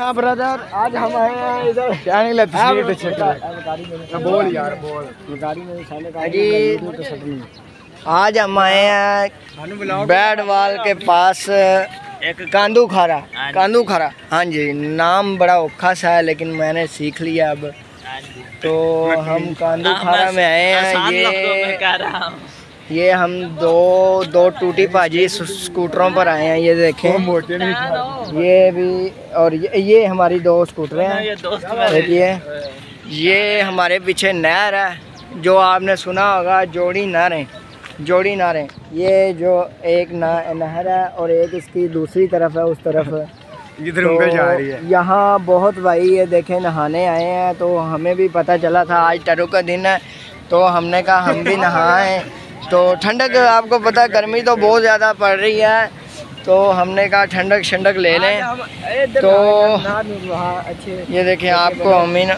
ہاں برادر آج ہم آئے ہیں ادھر۔ کیا نکلا تصویر تو چیک بول یار بول۔ جی آج ہم آئے ہیں بیڈ وال کے پاس کاندو کھارا۔ کاندو کھارا۔ ہاں جی نام بڑا اوکھا سا ہے لیکن میں نے سیکھ لیا اب۔ تو ہم کاندو کھارا میں آئے ہیں یہ یہ ہم دو دو ٹوٹی پاجی سکوٹروں پر آئے ہیں یہ دیکھیں۔ یہ بھی اور یہ ہماری دو اسکوٹریں ہیں۔ دیکھیے۔ یہ ہمارے پیچھے نہر ہے جو آپ نے سنا ہوگا جوڑی نہریں جوڑی نہریں یہ جو ایک نہ- نہر ہے اور ایک اس کی دوسری طرف ہے اس طرف یہاں بہت بھائی یہ دیکھیں نہانے آئے ہیں۔ تو ہمیں بھی پتہ چلا تھا آج ٹرو کا دن ہے۔ تو ہم نے کہا ہم بھی نہائیں۔ تو ٹھنڈک آپ کو پتہ گرمی تو بہت زیادہ پڑ رہی ہے۔ تو ہم نے کہا ٹھنڈک شنڈک لے لیں۔ تو یہ دیکھیں آپ کو امین